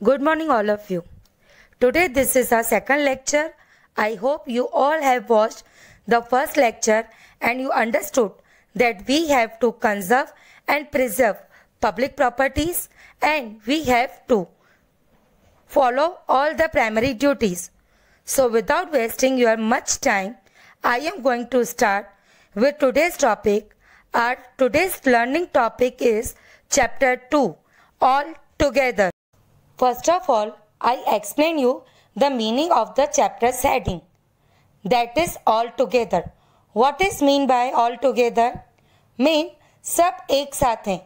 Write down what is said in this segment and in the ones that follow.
Good morning, all of you. Today, this is our second lecture. I hope you all have watched the first lecture and you understood that we have to conserve and preserve public properties and we have to follow all the primary duties. So, without wasting your much time, I am going to start with today's topic. Our today's learning topic is chapter 2 all together. First of all, I explain you the meaning of the chapter's heading. That is all together. What is mean by all together? Mean सब एक साथ हैं.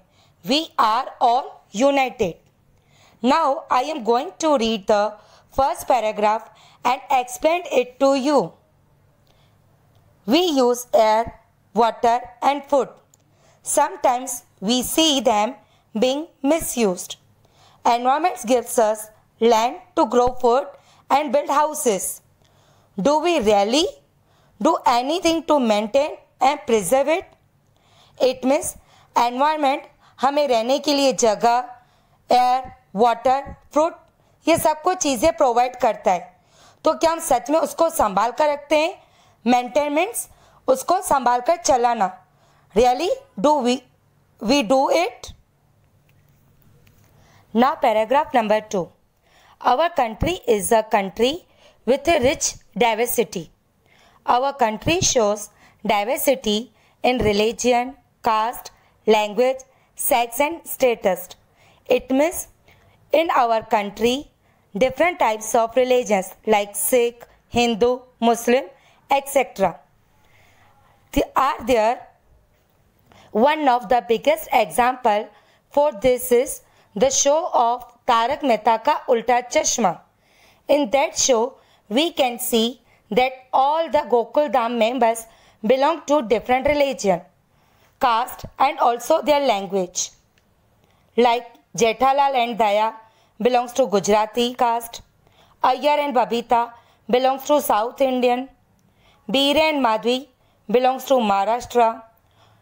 We are all united. Now I am going to read the first paragraph and explain it to you. We use air, water and food. Sometimes we see them being misused. Environment gives us land to grow food and build houses. Do we really do anything to maintain and preserve it? It means environment हमें रहने के लिए जगह air water fruit ये सब कुछ चीज़ें provide करता है तो क्या हम सच में उसको संभाल कर रखते हैं मेंटेनेंस उसको संभाल कर चलाना really do we we do it Now, paragraph number 2. Our country is a country with a rich diversity. Our country shows diversity in religion, caste, language, sex, and status. It means in our country, different types of religions like Sikh, Hindu, Muslim, etc. are there. One of the biggest example for this is the show of Tarak Mehta Ka Ulta Chashma. In that show, we can see that all the Gokul Dham members belong to different religion, caste and also their language. Like Jethalal and Daya belongs to Gujarati caste, Ayyar and Babita belongs to South Indian, Beer and Madhvi belongs to Maharashtra,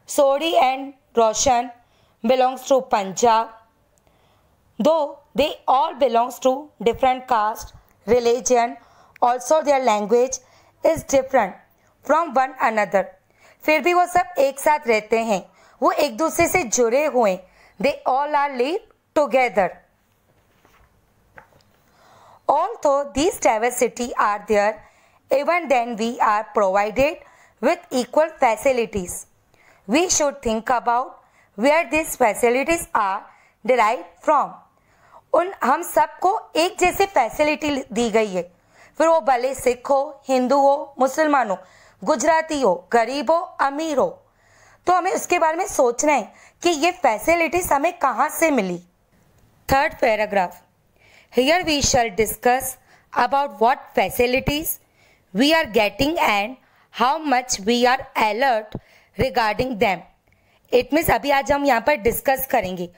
Sodi and Roshan belongs to Punjab, though they all belongs to different caste religion also their language is different from one another. फिर भी वो सब एक साथ रहते हैं। वो एक दूसरे से जुड़े हुए। They all are live together although these diversity are there even then we are provided with equal facilities we should think about where this facilities are derive from उन, हम सबको एक जैसे फैसिलिटी दी गई है। फिर वो भले सिख हो, हिंदू हो, मुसलमान हो, गुजराती हो, गरीब हो, अमीर हो। तो हमें उसके बारे में सोचना है कि ये फैसिलिटीज़ हमें कहाँ से मिली। Third paragraph here we shall discuss about what facilities we are getting and how much we are alert regarding them it means अभी आज हम यहाँ पर डिस्कस करेंगे।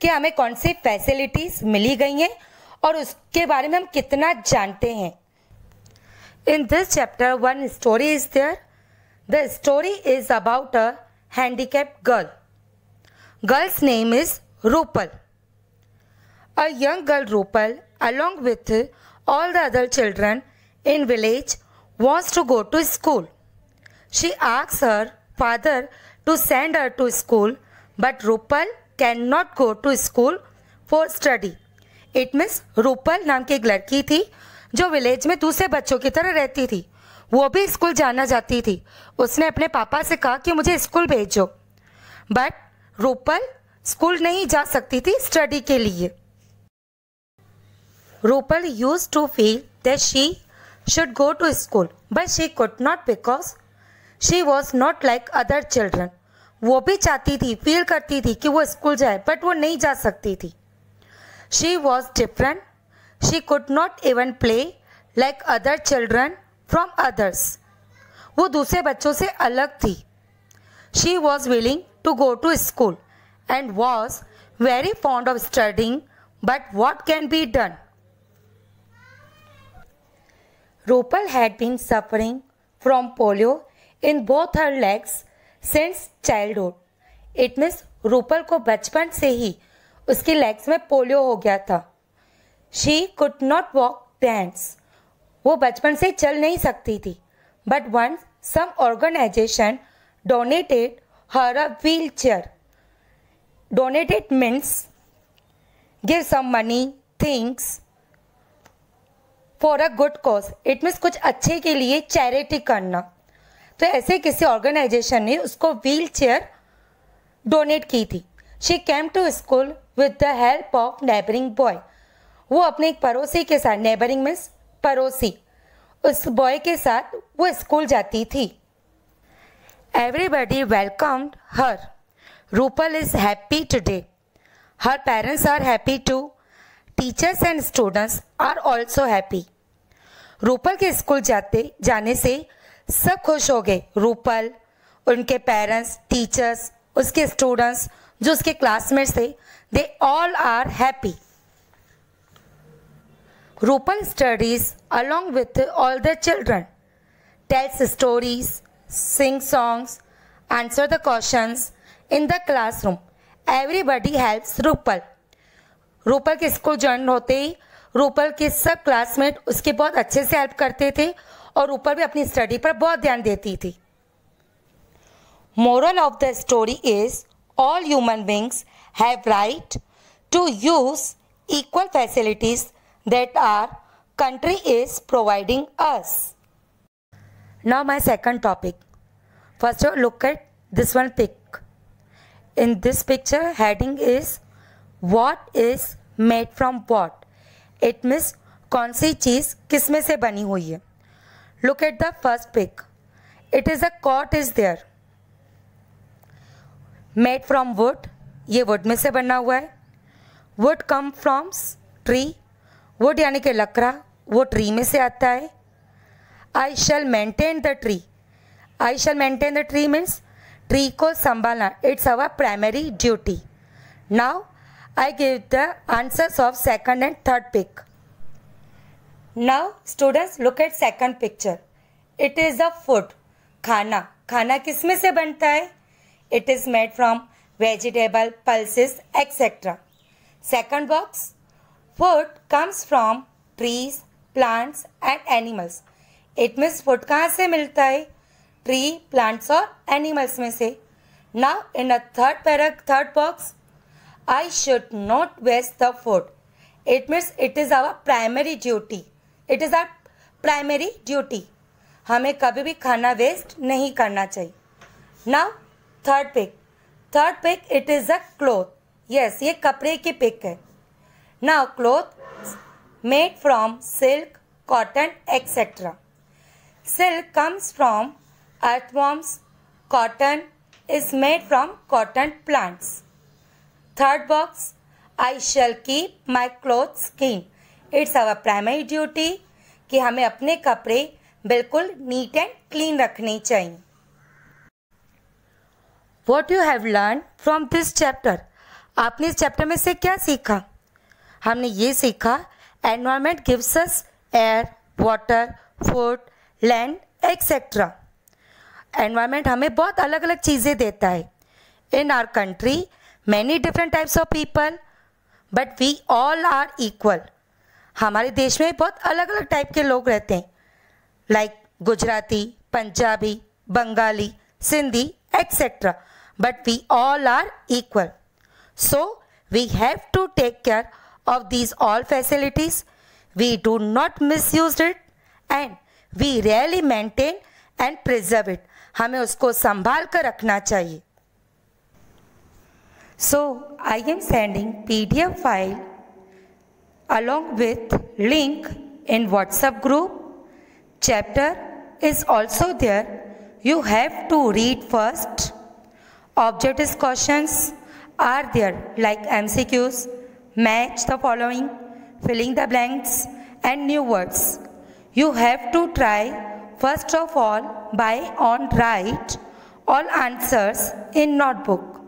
कि हमें कौन सी फैसिलिटीज़ मिली गई हैं और उसके बारे में हम कितना जानते हैं। In this chapter one story is there the story is about a handicapped girl girl's name is Rupal a young girl Rupal along with all the other children in village wants to go to school she asks her father to send her to school but Rupal not go to school for study it means Rupal नाम की एक लड़की थी, जो village में दूसरे बच्चों की तरह रहती थी। वो भी स्कूल जाना चाहती थी। उसने अपने पापा से कहा कि मुझे स्कूल भेजो। बट रूपल स्कूल नहीं जा सकती थी स्टडी के लिए। Rupal use to feel that she should go to school but she could not because she was not like other children वो भी चाहती थी फील करती थी कि वो स्कूल जाए बट वो नहीं जा सकती थी। She was different she could not even play like other children from others वो दूसरे बच्चों से अलग थी। She was willing to go to school and was very fond of studying but what can be done Rupal had been suffering from polio in both her legs since childhood it means Rupal को बचपन से ही उसकी legs में polio हो गया था। She could not walk dance वो बचपन से चल नहीं सकती थी। But one some organisation donated her a wheel chair donated means give some money things for a good cause it means कुछ अच्छे के लिए चैरिटी करना। तो ऐसे किसी ऑर्गेनाइजेशन ने उसको व्हील चेयर डोनेट की थी। She came to school with the help of neighbouring boy वो अपने एक पड़ोसी के साथ नेबरिंग मीन्स पड़ोसी, उस बॉय के साथ वो स्कूल जाती थी। Everybody welcomed her Rupal is happy today her parents are happy too teachers and students are also happy Rupal के स्कूल जाते, जाने से सब खुश हो गए। रूपल, उनके पेरेंट्स टीचर्स उसके स्टूडेंट्स जो उसके क्लासमेट्स थे they all are happy Rupal studies along with all the children tells stories sing songs answer the questions in the classroom everybody helps Rupal Rupal के स्कूल ज्वाइन होते ही रूपल के सब classmate उसके बहुत अच्छे से हेल्प करते थे और ऊपर भी अपनी स्टडी पर बहुत ध्यान देती थी। Moral of the story is all human beings have right to use equal facilities that our country is providing us now my second topic first look at this one pic in this picture heading is what is made from what it means कौन सी चीज़ किसमें से बनी हुई है? Look at the first pic it is a cot is there made from wood ये wood में से बना हुआ है. Wood come from tree wood यानी कि लकड़ा, वो ट्री में से आता है. I shall maintain the tree I shall maintain the tree means tree को संभालना. It's our primary duty now I give the answers of second and third pick. Now students look at second picture. It is a food. खाना खाना किसमें से बनता है It is made from vegetable, pulses, etc. Second box. Food comes from trees, plants and animals. It means food कहाँ से मिलता है Tree, plants और animals में से Now in a third paragraph, third box, I should not waste the food. It means it is our primary duty. It is our primary duty हमें कभी भी खाना वेस्ट नहीं करना चाहिए। ना third pic third pic it is a cloth yes ये कपड़े की पिक है। ना cloth made from silk cotton etcetera silk comes from earthworms cotton is made from cotton plants third box I shall keep my cloth skin it's our primary duty कि हमें अपने कपड़े बिल्कुल नीट एंड क्लीन रखने चाहिए। What you have learn from this chapter आपने इस chapter में से क्या सीखा? हमने ये सीखा environment gives us air water food land etcetera environment हमें बहुत अलग अलग चीज़ें देता है। In our country many different types of people but we all are equal हमारे देश में बहुत अलग अलग टाइप के लोग रहते हैं। Like Gujarati, Punjabi, Bengali, Sindhi etcetera but we all are equal so we have to take care of these all facilities we do not misuse it and we really maintain and preserve it हमें उसको संभाल कर रखना चाहिए। So, I am sending PDF file along with link in WhatsApp group. Chapter is also there. You have to read first. Objective questions are there like MCQs, match the following, filling the blanks and new words. You have to try first of all by on write all answers in notebook.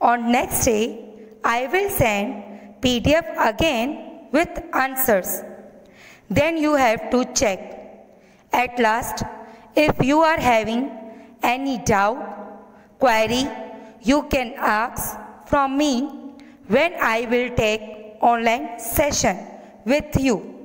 On next day, I will send PDF again with answers. Then you have to check. At last, if you are having any doubt, query, you can ask from me when I will take online session with you.